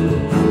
you.